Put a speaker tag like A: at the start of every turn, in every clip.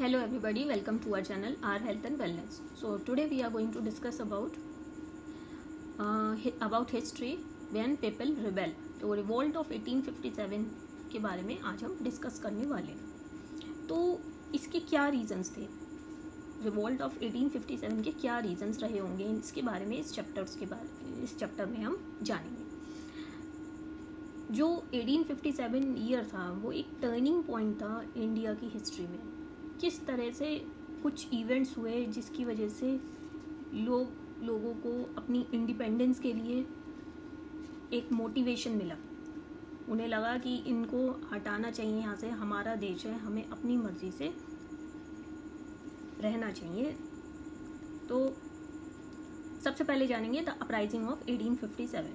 A: Hello everybody welcome to our channel our health and wellness so today we are going to discuss about about history when people rebel तो revolt of 1857 के बारे में आज हम discuss करने वाले हैं। तो इसके क्या रीजंस थे? रिवोल्ट ऑफ़ 1857 के क्या रीजंस रहे होंगे? इसके बारे में, इस चैप्टर्स के बारे में इस चैप्टर में हम जानेंगे। जो 1857 ईयर था, वो एक टर्निंग पॉइंट था इंडिया की हिस्ट्री में। किस तरह से कुछ इवेंट्स हुए जिसकी वजह से लोग, लोगों को अपनी इंडिपेंडेंस के लिए एक मोटिवेशन मिला? उन्हें लगा कि इनको हटाना चाहिए, यहाँ से हमारा देश है, हमें अपनी मर्ज़ी से रहना चाहिए। तो सबसे पहले जानेंगे द अपराइजिंग ऑफ़ 1857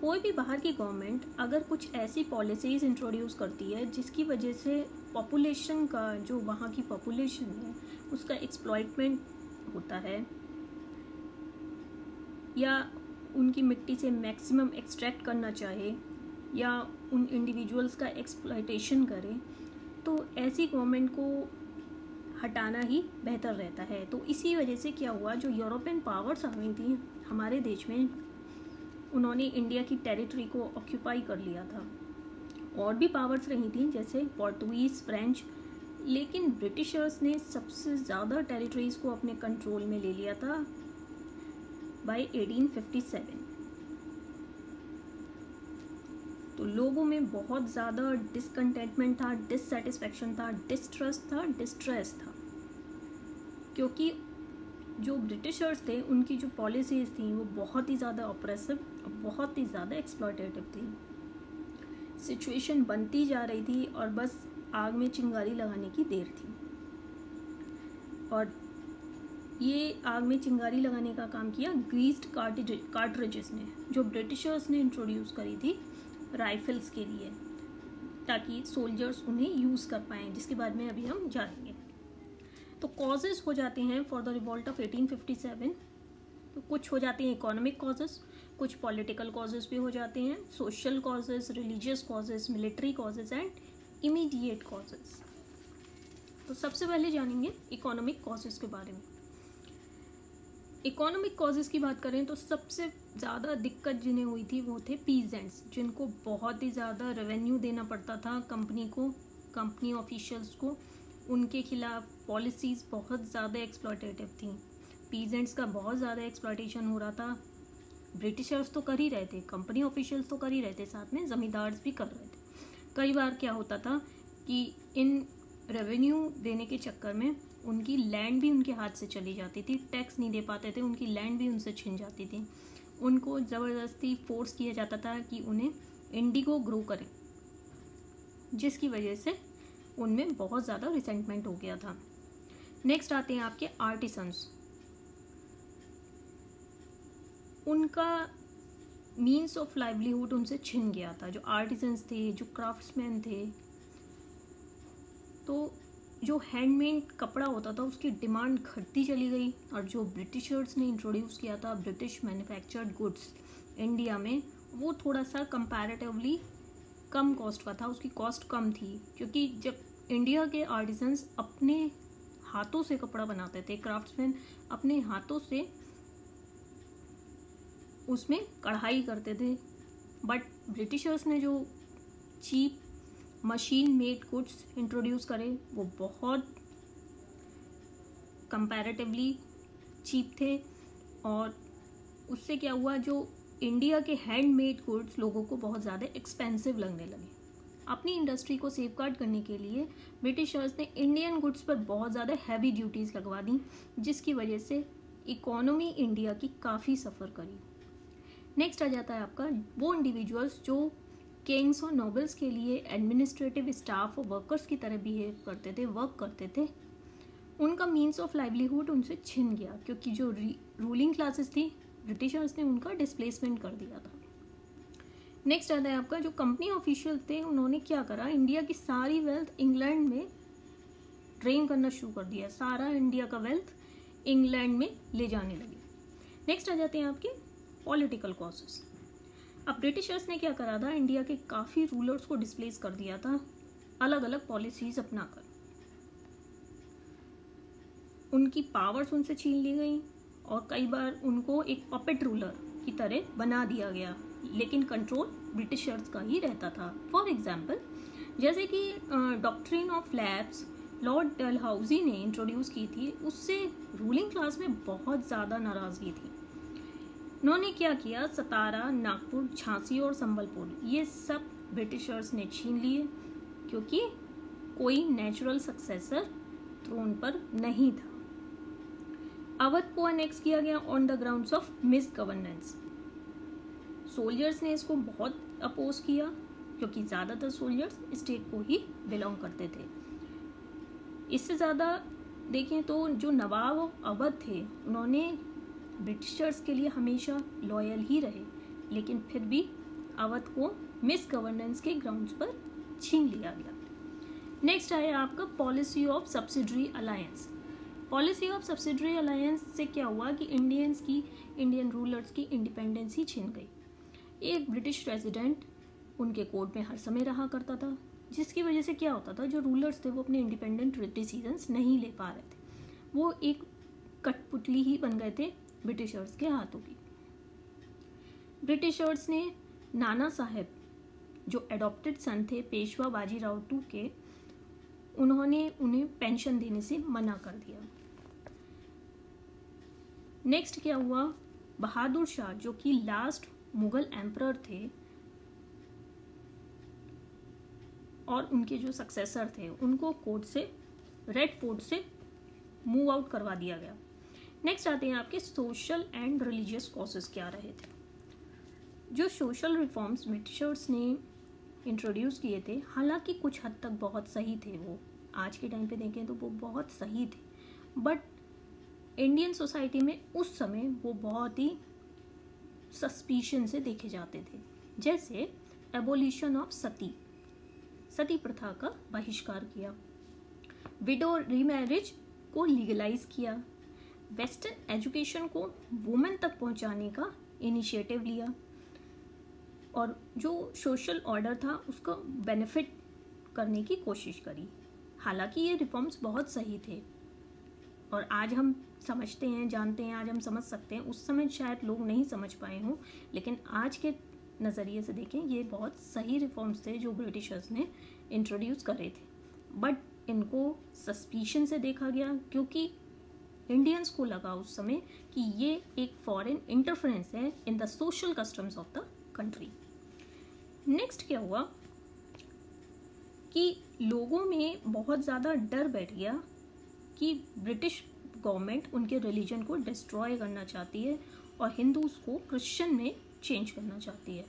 A: कोई भी बाहर की गवर्नमेंट अगर कुछ ऐसी पॉलिसीज़ इंट्रोड्यूस करती है जिसकी वजह से पॉपुलेशन का, जो वहाँ की पॉपुलेशन है, उसका एक्सप्लॉयटमेंट होता है। या उनकी मिट्टी से मैक्सिमम एक्सट्रैक्ट करना चाहे, या उन इंडिविजुअल्स का एक्सप्लाइटेशन करे तो ऐसी गवर्नमेंट को हटाना ही बेहतर रहता है। तो इसी वजह से क्या हुआ, जो यूरोपियन पावर्स आ गई थी हमारे देश में, उन्होंने इंडिया की टेरिटरी को ऑक्यूपाई कर लिया था। और भी पावर्स रही थी, जैसे पोर्टुगीज़ फ्रेंच लेकिन ब्रिटिशर्स ने सबसे ज़्यादा टेरिटरीज़ को अपने कंट्रोल में ले लिया था बाय 1857 तो लोगों में बहुत ज़्यादा डिसकंटेंटमेंट था डिससेटिस्फेक्शन था डिस्ट्रस्ट था डिस्ट्रेस था। क्योंकि जो ब्रिटिशर्स थे, उनकी जो पॉलिसीज़ थी, वो बहुत ही ज़्यादा ऑपरेसिव बहुत ही ज़्यादा एक्सप्लॉटेटिव थी। सिचुएशन बनती जा रही थी और बस आग में चिंगारी लगाने की देर थी। और ये आग में चिंगारी लगाने का काम किया ग्रीस्ड कार्ट्रिजेस ने, जो ब्रिटिशर्स ने इंट्रोड्यूस करी थी राइफल्स के लिए, ताकि सोल्जर्स उन्हें यूज़ कर पाएँ, जिसके बारे में अभी हम जानेंगे तो कॉजेज़ हो जाते हैं फॉर द रिवॉल्ट ऑफ़ 1857 तो कुछ हो जाते हैं इकोनॉमिक कॉजेज़ कुछ पॉलिटिकल कॉजेज़ भी हो जाते हैं social causes religious causes military causes and immediate causes तो सबसे पहले जानेंगे इकोनॉमिक कॉजेज़ के बारे में। इकोनॉमिक कॉजेज़ की बात करें तो सबसे ज़्यादा दिक्कत जिन्हें हुई थी वो थे पीजेंट्स जिनको बहुत ही ज़्यादा रेवेन्यू देना पड़ता था कंपनी को कंपनी ऑफिशियल्स को। उनके खिलाफ पॉलिसीज़ बहुत ज़्यादा एक्सप्लॉटेटिव थी। पीजेंट्स का बहुत ज़्यादा एक्सप्लॉटेशन हो रहा था। ब्रिटिशर्स तो कर ही रहे थे, कंपनी ऑफिशियल्स तो कर ही रहे थे, साथ में ज़मींदार्स भी कर रहे थे। कई बार क्या होता था कि इन रेवेन्यू देने के चक्कर में उनकी लैंड भी उनके हाथ से चली जाती थी टैक्स नहीं दे पाते थे, उनकी लैंड भी उनसे छिन जाती थी। उनको ज़बरदस्ती फोर्स किया जाता था कि उन्हें इंडिगो ग्रो करें, जिसकी वजह से उनमें बहुत ज़्यादा रिसेंटमेंट हो गया था। नेक्स्ट आते हैं आपके आर्टिसंस उनका मीन्स ऑफ़ लाइवलीहुड उनसे छिन गया था। जो आर्टिसंस थे, जो क्राफ्ट्समैन थे तो जो हैंडमेड कपड़ा होता था, उसकी डिमांड घटती चली गई और जो ब्रिटिशर्स ने इंट्रोड्यूस किया था, ब्रिटिश मैन्युफैक्चर्ड गुड्स इंडिया में, वो थोड़ा सा कंपैरेटिवली कम कॉस्ट का था। उसकी कॉस्ट कम थी, क्योंकि जब इंडिया के आर्टिसंस अपने हाथों से कपड़ा बनाते थे क्राफ्ट्समैन अपने हाथों से उसमें कढ़ाई करते थे। बट ब्रिटिशर्स ने जो cheap machine made goods introduce करे, वो बहुत कंपैरेटिवली चीप थे। और उससे क्या हुआ, जो इंडिया के हैंडमेड गुड्स लोगों को बहुत ज़्यादा एक्सपेंसिव लगने लगे। अपनी इंडस्ट्री को सेफ़ करने के लिए ब्रिटिशर्स ने इंडियन गुड्स पर बहुत ज़्यादा हैवी ड्यूटीज़ लगवा दी, जिसकी वजह से इकोनॉमी इंडिया की काफ़ी सफ़र करी। नेक्स्ट आ जाता है आपका वो इंडिविजुअल्स जो किंग्स और नोबल्स के लिए एडमिनिस्ट्रेटिव स्टाफ और वर्कर्स की तरह बिहेव करते थे वर्क करते थे, उनका मीन्स ऑफ़ लाइवलीहुड उनसे छिन गया क्योंकि जो रूलिंग क्लासेस थी ब्रिटिशर्स ने उनका डिस्प्लेसमेंट कर दिया था। नेक्स्ट आता है आपका जो कंपनी ऑफिशियल थे, उन्होंने क्या करा? इंडिया की सारी वेल्थ इंग्लैंड में ड्रेन करना शुरू कर दिया। सारा इंडिया का वेल्थ इंग्लैंड में ले जाने लगे। नेक्स्ट आ जाते हैं आपके पॉलिटिकल कॉजेस अब ब्रिटिशर्स ने क्या करा था? इंडिया के काफ़ी रूलर्स को डिस्प्लेस कर दिया था। अलग अलग पॉलिसीज़ अपनाकर। उनकी पावर्स उनसे छीन ली गई और कई बार उनको एक पपेट रूलर की तरह बना दिया गया। लेकिन कंट्रोल ब्रिटिशर्स का ही रहता था। फॉर एग्ज़ाम्पल जैसे कि doctrine of lapse Lord Dalhousie ने इंट्रोड्यूस की थी, उससे रूलिंग क्लास में बहुत ज़्यादा नाराज़गी थी। उन्होंने क्या किया? सतारा, नागपुर, झांसी और संबलपुर। ये सब ब्रिटिशर्स ने छीन लिए, क्योंकि कोई नेचुरल सक्सेसर थ्रोन पर नहीं था। अवध को अनेक्स किया गया on the grounds of misgovernance soldiers ने इसको बहुत अपोज किया, क्योंकि ज़्यादातर सोल्जर्स स्टेट को ही बिलोंग करते थे। इससे ज़्यादा देखें तो जो नवाब अवध थे, उन्होंने ब्रिटिशर्स के लिए हमेशा लॉयल ही रहे, लेकिन फिर भी अवध को मिस गवर्नेंस के ग्राउंड्स पर छीन लिया गया। नेक्स्ट आया आपका policy of subsidiary alliance policy of subsidiary alliance से क्या हुआ कि इंडियंस की इंडियन रूलर्स की इंडिपेंडेंस ही छिन गई। एक ब्रिटिश रेजिडेंट उनके कोर्ट में हर समय रहा करता था, जिसकी वजह से क्या होता था, जो रूलर्स थे वो अपने इंडिपेंडेंट डिसीजंस नहीं ले पा रहे थे। वो एक कठपुतली ही बन गए थे ब्रिटिशर्स के हाथों की। ब्रिटिशर्स ने नाना साहेब, जो एडॉप्टेड सन थे, पेशवा बाजीराव टू के, उन्होंने उन्हें पेंशन देने से मना कर दिया। नेक्स्ट क्या हुआ? बहादुर शाह, जो कि लास्ट मुगल एम्प्रर थे, और उनके जो सक्सेसर थे, उनको कोर्ट से रेड फोर्ट से मूव आउट करवा दिया गया। नेक्स्ट आते हैं आपके सोशल एंड रिलीजियस कॉसेस क्या रहे थे? जो सोशल रिफॉर्म्स ब्रिटिशर्स ने इंट्रोड्यूस किए थे, हालाँकि कुछ हद तक बहुत सही थे वो। आज के टाइम पे देखें तो वो बहुत सही थे। बट इंडियन सोसाइटी में उस समय वो बहुत ही सस्पिशन से देखे जाते थे। जैसे एबोल्यूशन ऑफ़ सती। सती प्रथा का बहिष्कार किया। विडो रीमैरिज को लीगलाइज किया। वेस्टर्न एजुकेशन को वुमेन तक पहुँचाने का इनिशिएटिव लिया। और जो सोशल ऑर्डर था, उसका बेनिफिट करने की कोशिश करी। हालाँकि ये रिफॉर्म्स बहुत सही थे। और आज हम समझते हैं, जानते हैं, आज हम समझ सकते हैं। उस समय शायद लोग नहीं समझ पाए हों, लेकिन आज के नज़रिए से देखें, ये बहुत सही रिफॉर्म्स थे जो ब्रिटिशर्स ने इंट्रोड्यूस करे थे। बट इनको सस्पिशन से देखा गया, क्योंकि इंडियंस को लगा उस समय कि ये एक फॉरेन इंटरफेरेंस है in the social customs of the country next क्या हुआ? कि लोगों में बहुत ज़्यादा डर बैठ गया कि ब्रिटिश गवर्नमेंट उनके रिलीजन को डिस्ट्रॉय करना चाहती है और हिंदूज को क्रिश्चियन में चेंज करना चाहती है।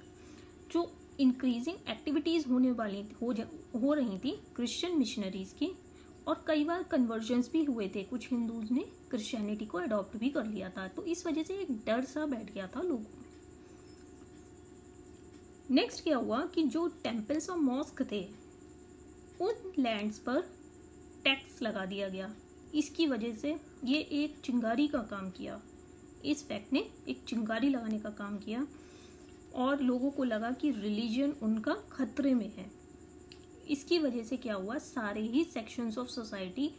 A: जो इंक्रीजिंग एक्टिविटीज़ होने वाली, हो जा, हो रही थी क्रिश्चियन मिशनरीज़ की और कई बार कन्वर्जन्स भी हुए थे। कुछ हिंदूज ने क्रिश्चियनिटी को अडॉप्ट भी कर लिया था। तो इस वजह से एक डर सा बैठ गया था लोगों में। नेक्स्ट क्या हुआ कि जो टेम्पल्स और मॉस्क थे, उन लैंड्स पर टैक्स लगा दिया गया। इसकी वजह से ये एक चिंगारी का काम किया। इस फैक्ट ने एक चिंगारी लगाने का काम किया और लोगों को लगा कि रिलीजन उनका खतरे में है। इसकी वजह से क्या हुआ? सारे ही सेक्शंस ऑफ़ सोसाइटी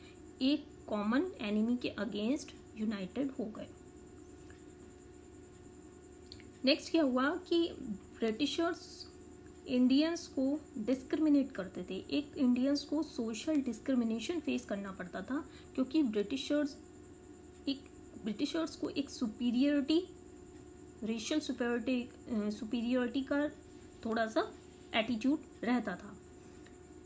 A: एक कॉमन एनिमी के अगेंस्ट यूनाइटेड हो गए। नेक्स्ट क्या हुआ कि ब्रिटिशर्स इंडियंस को डिस्क्रिमिनेट करते थे। एक इंडियंस को सोशल डिस्क्रिमिनेशन फेस करना पड़ता था, क्योंकि ब्रिटिशर्स एक ब्रिटिशर्स को एक सुपीरियरिटी रेशियल सुपीरियरिटी सुपीरियरिटी का थोड़ा सा एटीट्यूड रहता था।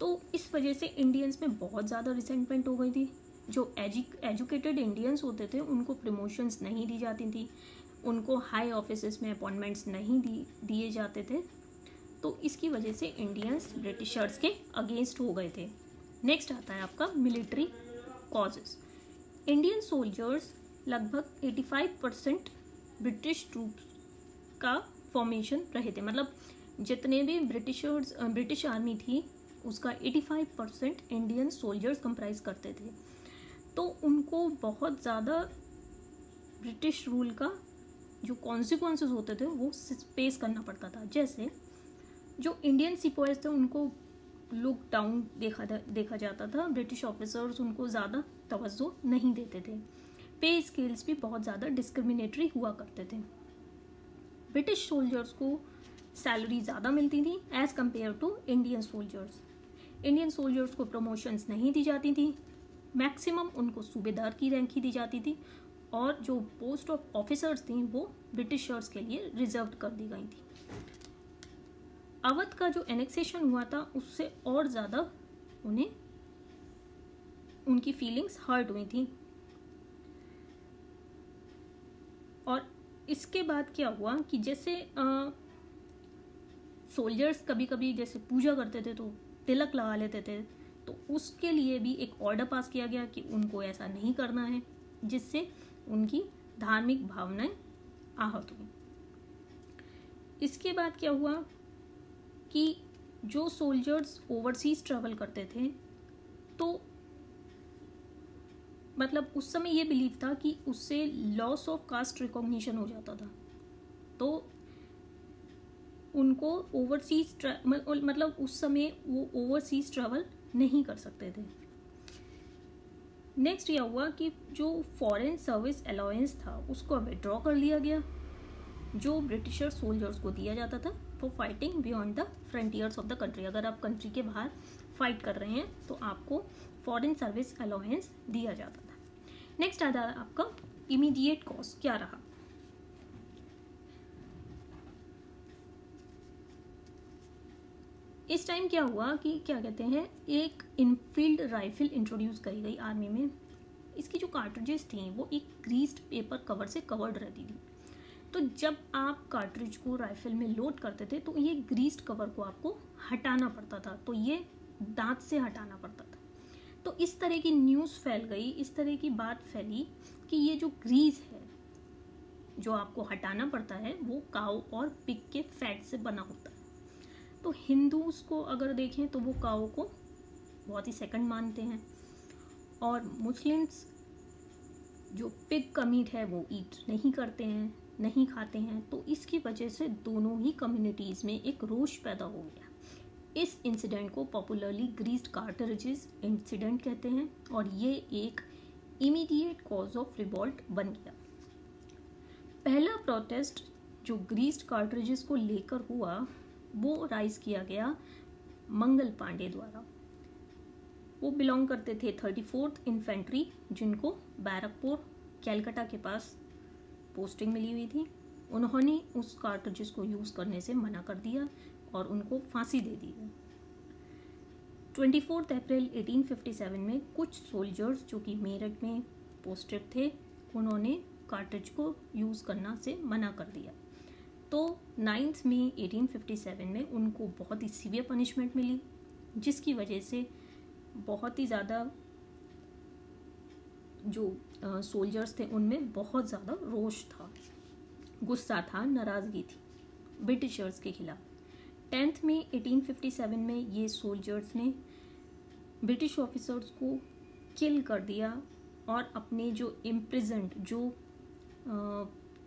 A: तो इस वजह से इंडियंस में बहुत ज़्यादा रिसेंटमेंट हो गई थी। जो एजुकेटेड इंडियंस होते थे, उनको प्रमोशंस नहीं दी जाती थी। उनको हाई ऑफ़िस में अपॉइंटमेंट्स नहीं दी, दिए जाते थे। तो इसकी वजह से इंडियंस ब्रिटिशर्स के अगेंस्ट हो गए थे। नेक्स्ट आता है आपका मिलिट्री कॉजेस इंडियन सोल्जर्स लगभग 85 परसेंट ब्रिटिश ट्रूप्स का फॉर्मेशन रहे थे। मतलब जितने भी ब्रिटिशर्स ब्रिटिश आर्मी थी उसका 85 परसेंट इंडियन सोल्जर्स कंप्राइज करते थे। तो उनको बहुत ज़्यादा ब्रिटिश रूल का जो कॉन्सिक्वेंसेस होते थे, वो फेस करना पड़ता था। जैसे जो इंडियन सिपोइस थे, उनको लुक डाउन देखा देखा जाता था। ब्रिटिश ऑफिसर्स उनको ज़्यादा तवज्जो नहीं देते थे। पे स्केल्स भी बहुत ज़्यादा डिस्क्रिमिनेटरी हुआ करते थे। ब्रिटिश सोल्जर्स को सैलरी ज़्यादा मिलती थी as compare to Indian soldiers Indian soldiers को प्रमोशंस नहीं दी जाती थी। मैक्सिमम उनको सूबेदार की रैंक ही दी जाती थी और जो पोस्ट ऑफ़ ऑफिसर्स थी, वो ब्रिटिशर्स के लिए रिज़र्व कर दी गई थी। अवध का जो एनेक्सेशन हुआ था, उससे और ज़्यादा उन्हें, उनकी फीलिंग्स हर्ट हुई थी। और इसके बाद क्या हुआ कि जैसे सोल्जर्स कभी कभी जैसे पूजा करते थे तो तिलक लगा लेते थे। तो उसके लिए भी एक ऑर्डर पास किया गया कि उनको ऐसा नहीं करना है, जिससे उनकी धार्मिक भावनाएँ आहत हुई इसके बाद क्या हुआ कि जो सोल्जर्स ओवरसीज ट्रेवल करते थे तो मतलब उस समय ये बिलीव था कि उससे लॉस ऑफ़ कास्ट रिकॉग्निशन हो जाता था। तो उनको ओवरसीज मतलब उस समय वो ओवरसीज ट्रेवल नहीं कर सकते थे। नेक्स्ट यह हुआ कि जो फॉरेन सर्विस अलाउंस था, उसको विड्रॉ कर लिया गया। जो ब्रिटिशर सोल्जर्स को दिया जाता था for fighting beyond the frontiers of the country अगर आप कंट्री के बाहर फाइट कर रहे हैं तो आपको फॉरेन सर्विस अलाउंस दिया जाता था। नेक्स्ट आता आपका इमीडिएट कॉस्ट क्या रहा? इस टाइम क्या हुआ कि क्या कहते हैं, एक इनफील्ड राइफल इंट्रोड्यूस करी गई आर्मी में। इसकी जो कार्ट्रिजेस थी, वो एक ग्रीस्ड पेपर कवर से कवर्ड रहती थी। तो जब आप कार्ट्रिज को राइफल में लोड करते थे तो ये ग्रीस्ड कवर को आपको हटाना पड़ता था। तो ये दांत से हटाना पड़ता था। तो इस तरह की न्यूज़ फैल गई, इस तरह की बात फैली कि ये जो ग्रीस है, जो आपको हटाना पड़ता है, वो काउ और पिक के फैट से बना होता है। तो हिंदूज को अगर देखें तो वो काओ को बहुत ही सेकंड मानते हैं। और मुस्लिम्स जो पिग का मीट है, वो ईट नहीं करते हैं, नहीं खाते हैं। तो इसकी वजह से दोनों ही कम्युनिटीज़ में एक रोष पैदा हो गया। इस इंसिडेंट को पॉपुलरली ग्रीस्ड कार्टरेजेस इंसिडेंट कहते हैं और ये एक इमीडिएट कॉज ऑफ़ रिवॉल्ट बन गया। पहला प्रोटेस्ट जो ग्रीस्ड कार्टरेजेस को लेकर हुआ वो राइज किया गया मंगल पांडे द्वारा। वो बिलोंग करते थे थर्टी फोर्थ इन्फेंट्री, जिनको बैरकपुर, कैलकटा के पास पोस्टिंग मिली हुई थी। उन्होंने उस कार्टरिजेस को यूज़ करने से मना कर दिया और उनको फांसी दे दी। ट्वेंटी फोर्थ अप्रैल 1857 में कुछ सोल्जर्स, जो कि मेरठ में पोस्टेड थे, उन्होंने कार्टरिज को यूज़ करना से मना कर दिया। तो नाइन्थ में 1857 में उनको बहुत ही सीवियर पनिशमेंट मिली, जिसकी वजह से बहुत ही ज़्यादा जो सोल्जर्स थे उनमें बहुत ज़्यादा रोष था, गुस्सा था, नाराज़गी थी, ब्रिटिशर्स के खिलाफ। टेंथ में 1857 में ये सोल्जर्स ने ब्रिटिश ऑफिसर्स को किल कर दिया और अपने जो इम्प्रिजेंट जो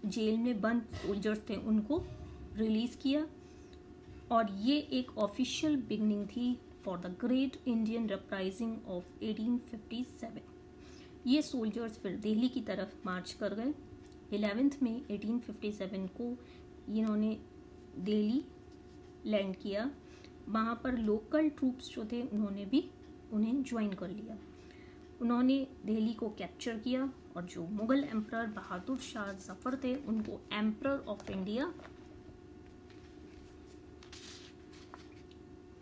A: जेल में बंद सोल्जर्स थे, उनको रिलीज़ किया। और ये एक ऑफिशियल बिगनिंग थी for the great Indian uprising of 1857 ये सोल्जर्स फिर दिल्ली की तरफ़ मार्च कर गए। एलेवेंथ में 1857 को इन्होंने दिल्ली लैंड किया। वहाँ पर लोकल ट्रूप्स जो थे, उन्होंने भी उन्हें ज्वाइन कर लिया। उन्होंने दिल्ली को कैप्चर किया। और जो मुगल एम्पर बहादुर शाह ज़फ़र थे, उनको एम्पर ऑफ़ इंडिया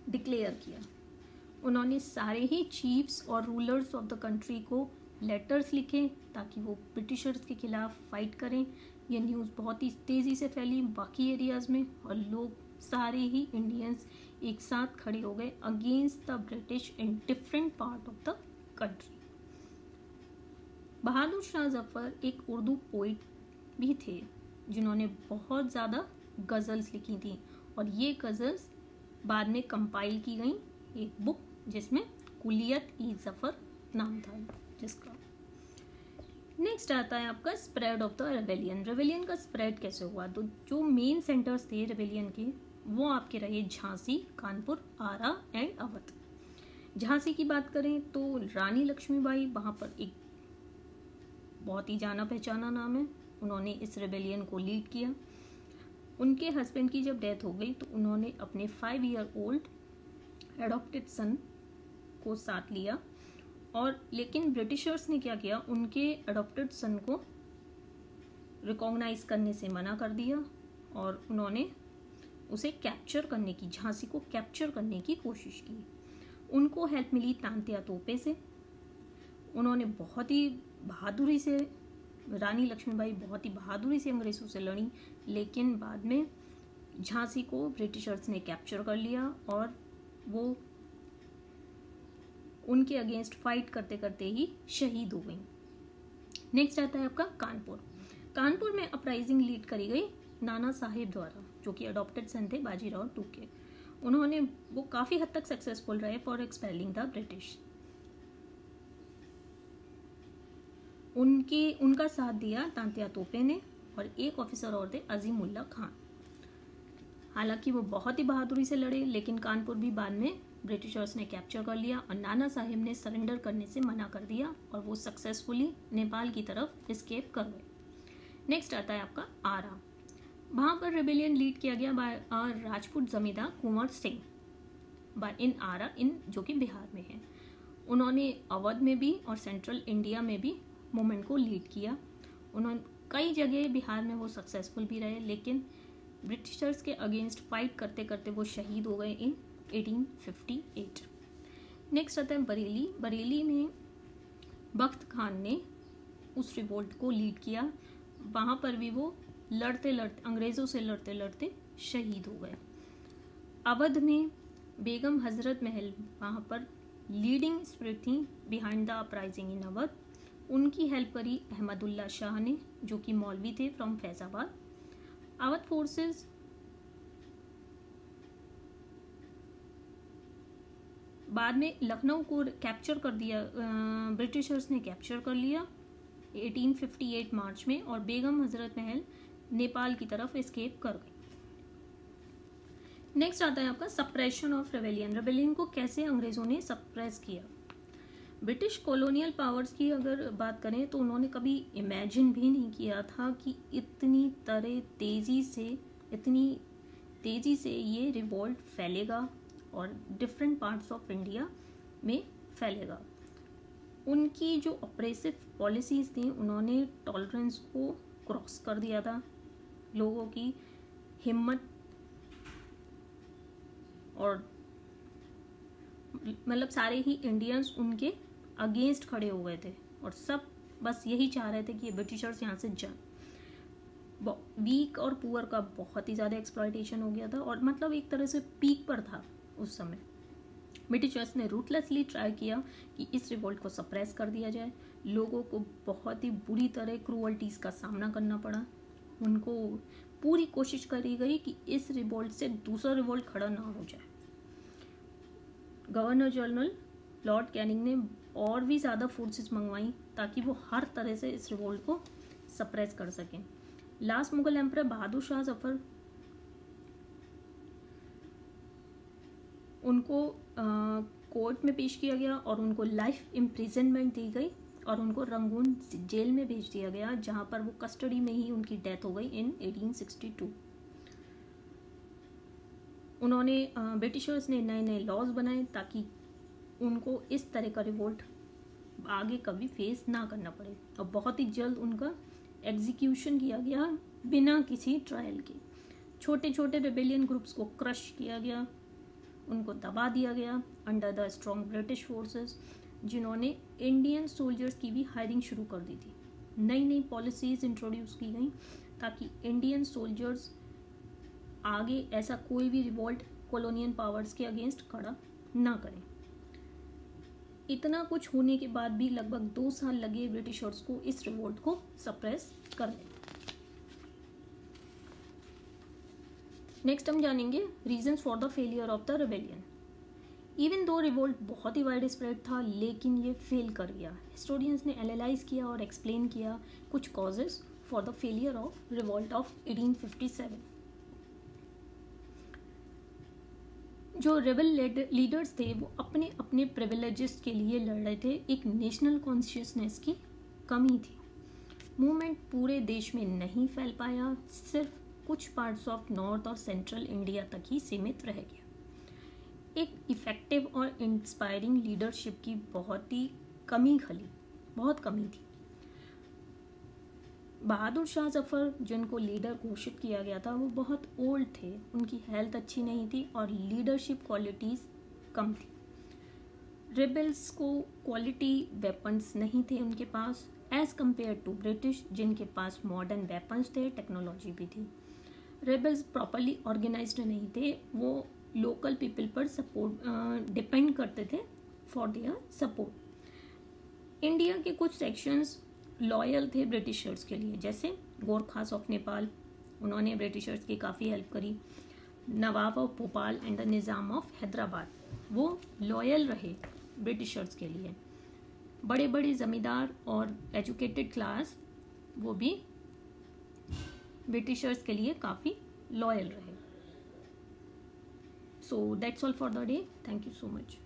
A: डिक्लेयर किया। उन्होंने सारे ही चीफ्स और रूलर्स ऑफ़ द कंट्री को लेटर्स लिखे ताकि वो ब्रिटिशर्स के खिलाफ फाइट करें। ये न्यूज़ बहुत ही तेज़ी से फैली बाकी एरियाज़ में और लोग सारे ही इंडियंस एक साथ खड़े हो गए against the British in different part of the country. Bahadur Shah Zafar एक उर्दू पोइट भी थे, जिन्होंने बहुत ज़्यादा गज़ल्स लिखी थी। और ये गज़ल्स बाद में कंपाइल की गई एक बुक जिसमें कुलियत ई ज़फ़र नाम था, जिसका। नेक्स्ट आता है आपका spread of the rebellion rebellion का स्प्रेड कैसे हुआ? तो जो मेन सेंटर्स थे रेवेलियन के, वो आपके रहे झांसी, कानपुर, आरा एंड अवध। झांसी की बात करें तो रानी लक्ष्मीबाई, वहाँ पर एक बहुत ही जाना पहचाना नाम है। उन्होंने इस रेबेलियन को लीड किया। उनके हस्बैंड की जब डेथ हो गई तो उन्होंने अपने five year old adopted son को साथ लिया। और लेकिन ब्रिटिशर्स ने क्या किया? उनके एडॉप्टेड सन को रिकॉग्नाइज करने से मना कर दिया और उन्होंने उसे कैप्चर करने की, झांसी को कैप्चर करने की कोशिश की। उनको हेल्प मिली तांत्या तोपे से। उन्होंने बहुत ही बहादुरी से, रानी लक्ष्मीबाई बहुत ही बहादुरी से अंग्रेज़ों से लड़ी, लेकिन बाद में झांसी को ब्रिटिशर्स ने कैप्चर कर लिया और वो उनके अगेंस्ट फाइट करते करते ही शहीद हो गई। नेक्स्ट आता है आपका कानपुर। कानपुर में अपराइजिंग लीड करी गई नाना साहिब द्वारा, जो कि अडॉप्टेड सन थे बाजीराव टू के उन्होंने वो काफ़ी हद तक सक्सेसफुल रहे फॉर एक्सपेलिंग द ब्रिटिश उनकी, उनका साथ दिया तांतिया तोपे ने और एक ऑफिसर और थे, अजीमुल्ला खान। हालाँकि वो बहुत ही बहादुरी से लड़े, लेकिन कानपुर भी बाद में ब्रिटिशर्स ने कैप्चर कर लिया और नाना साहिब ने सरेंडर करने से मना कर दिया और वो सक्सेसफुली नेपाल की तरफ़ स्केप कर गए। नेक्स्ट आता है आपका आरा। वहाँ पर रेबेलियन लीड किया गया बाय राजपूत जमींदार कुंवर सिंह। बाय इन आरा, इन, जो कि बिहार में है। उन्होंने अवध में भी और सेंट्रल इंडिया में भी मूवमेंट को लीड किया। उन्होंने कई जगह बिहार में वो सक्सेसफुल भी रहे, लेकिन ब्रिटिशर्स के अगेंस्ट फाइट करते करते वो शहीद हो गए इन 1858 नेक्स्ट आता है बरेली। बरेली में बख्त खान ने उस रिवोल्ट को लीड किया। वहाँ पर भी वो लड़ते लड़ते अंग्रेज़ों से लड़ते लड़ते शहीद हो गए। अवध में बेगम हज़रत महल, वहाँ पर लीडिंग स्पिरिट थी behind the uprising in Awadh उनकी हेल्प करी अहमदुल्ला शाह ने, जो कि मौलवी थे फ्रॉम फैजाबाद। अवध फोर्सेस बाद में लखनऊ को कैप्चर कर दिया ब्रिटिशर्स ने कैप्चर कर लिया। 1858 मार्च में और बेगम हज़रत महल नेपाल की तरफ़ स्केप कर गई नेक्स्ट आता है आपका सप्रेशन ऑफ़ रेबेलियन रेबेलियन को कैसे अंग्रेज़ों ने सप्रेस किया? ब्रिटिश कॉलोनियल पावर्स की अगर बात करें तो उन्होंने कभी इमेजिन भी नहीं किया था कि इतनी तरह तेज़ी से, इतनी तेज़ी से ये रिवॉल्ट फैलेगा और डिफरेंट पार्ट्स ऑफ़ इंडिया में फैलेगा। उनकी जो ऑपरेसिव पॉलिसीज़ थी, उन्होंने टॉलरेंस को क्रॉस कर दिया था लोगों की हिम्मत और मतलब सारे ही इंडियंस उनके अगेंस्ट खड़े हो गए थे और सब बस यही चाह रहे थे कि ये ब्रिटिशर्स यहाँ से जाए। वीक और पुअर का बहुत ही ज़्यादा एक्सप्लॉयटेशन हो गया था और मतलब एक तरह से पीक पर था उस समय। ब्रिटिशर्स ने रूटलेसली ट्राई किया कि इस रिवोल्ट को सप्रेस कर दिया जाए। लोगों को बहुत ही बुरी तरह क्रूअल्टीज़ का सामना करना पड़ा। उनको पूरी कोशिश करी गई कि इस रिवोल्ट से दूसरा रिवोल्ट खड़ा ना हो जाए। गवर्नर जनरल लॉर्ड कैनिंग ने और भी ज़्यादा फोर्सेस मंगवाई ताकि वो हर तरह से इस रिवोल्ट को सप्रेस कर सकें। लास्ट मुगल एम्पर बहादुर शाह ज़फ़र उनको कोर्ट में पेश किया गया और उनको लाइफ इम्प्रिजनमेंट दी गई और उनको रंगून जेल में भेज दिया गया, जहाँ पर वो कस्टडी में ही उनकी डेथ हो गई इन 1862 उन्होंने ब्रिटिशर्स ने नए नए लॉज बनाए ताकि उनको इस तरह का रिवोल्ट आगे कभी फेस ना करना पड़े। और बहुत ही जल्द उनका एग्जीक्यूशन किया गया बिना किसी ट्रायल के। छोटे छोटे रेबेलियन ग्रुप्स को क्रश किया गया, उनको दबा दिया गया under the strong British forces जिन्होंने इंडियन सोल्जर्स की भी हायरिंग शुरू कर दी थी। नई नई पॉलिसीज़ इंट्रोड्यूस की गई ताकि इंडियन सोल्जर्स आगे ऐसा कोई भी रिवॉल्ट कॉलोनियन पावर्स के अगेंस्ट खड़ा ना करें। इतना कुछ होने के बाद भी लगभग दो साल लगे ब्रिटिशर्स को इस रिवोल्ट को सप्रेस करने। नेक्स्ट हम जानेंगे reasons for the failure of the rebellion even though revolt बहुत ही वाइड स्प्रेड था, लेकिन ये फेल कर गया। हिस्टोरियंस ने एनालाइज किया और एक्सप्लेन किया कुछ causes for the failure of revolt of 1857 जो रेबल लीडर्स थे, वो अपने अपने प्रिविलेजेस के लिए लड़ रहे थे। एक नेशनल कॉन्शियसनेस की कमी थी। मूवमेंट पूरे देश में नहीं फैल पाया। सिर्फ़ कुछ पार्ट्स ऑफ़ नॉर्थ और सेंट्रल इंडिया तक ही सीमित रह गया। एक इफ़ेक्टिव और इंस्पायरिंग लीडरशिप की बहुत ही कमी खली बहुत कमी थी। बहादुर शाह जफ़र, जिनको लीडर घोषित किया गया था, वो बहुत ओल्ड थे। उनकी हेल्थ अच्छी नहीं थी और लीडरशिप क्वालिटीज़ कम थी। रिबल्स को क्वालिटी वेपन्स नहीं थे उनके पास एज़ कंपेयर टू ब्रिटिश जिनके पास मॉडर्न वेपन्स थे टेक्नोलॉजी भी थी। रेबल्स प्रॉपरली ऑर्गेनाइज नहीं थे, वो लोकल पीपल पर सपोर्ट डिपेंड करते थे फॉर देयर सपोर्ट इंडिया के कुछ सेक्शंस लॉयल थे ब्रिटिशर्स के लिए। जैसे गोरखास ऑफ़ नेपाल, उन्होंने ब्रिटिशर्स की काफ़ी हेल्प करी। Nawab of Bhopal and the Nizam of Hyderabad, वो लॉयल रहे ब्रिटिशर्स के लिए। बड़े बड़े ज़मींदार और एजुकेटेड क्लास वो भी ब्रिटिशर्स के लिए काफ़ी लॉयल रहे। So that's all for the day thank you so much